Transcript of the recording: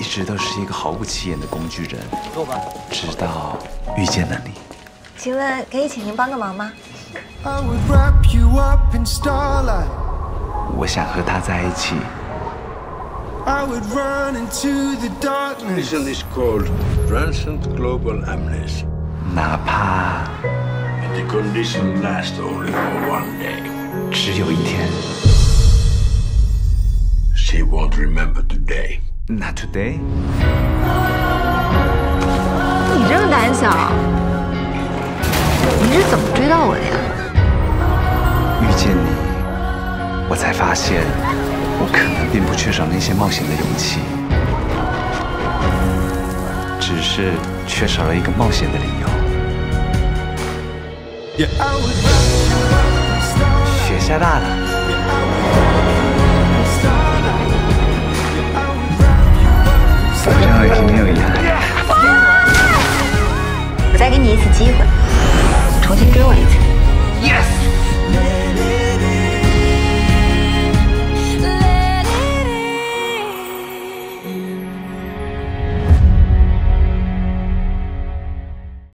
一直都是一个毫不起眼的工具人，坐吧。直到遇见了你。请问可以请您帮个忙吗？I would wrap you up in starlight. 我想和他在一起，I would run into the darkness. Condition is called transient global amnesia. 哪怕 And the condition lasts only for one day. 只有一天。She won't remember today. Not today。你这么胆小，你是怎么追到我的呀？遇见你，我才发现我可能并不缺少那些冒险的勇气，只是缺少了一个冒险的理由。Yeah. 雪下大了，一次机会重新追我一次。